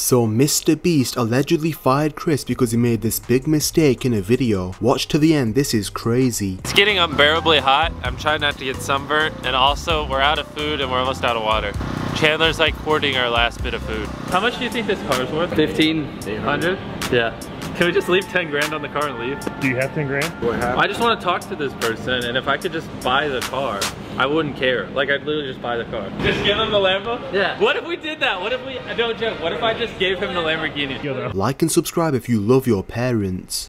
So Mr. Beast allegedly fired Chris because he made this big mistake in a video. Watch to the end, this is crazy. It's getting unbearably hot. I'm trying not to get sunburnt. And also, we're out of food and we're almost out of water. Chandler's like hoarding our last bit of food. How much do you think this car is worth? 1500 Yeah. Can we just leave 10 grand on the car and leave? Do you have 10 grand? I just want to talk to this person, and if I could just buy the car, I wouldn't care. Like, I'd literally just buy the car. Just give him the Lambo? Yeah. What if we did that? What if we, I don't joke, what if I just gave him the Lamborghini? Like and subscribe if you love your parents.